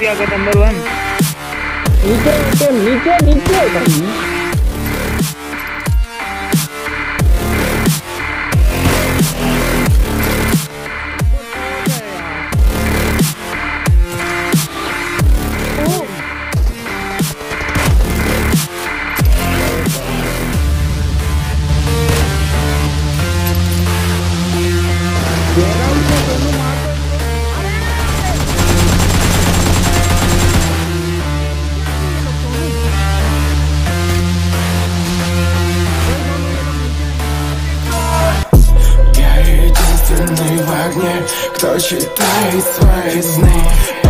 रुपया का number one नीचे नीचे नीचे। парня, кто читает свои сны?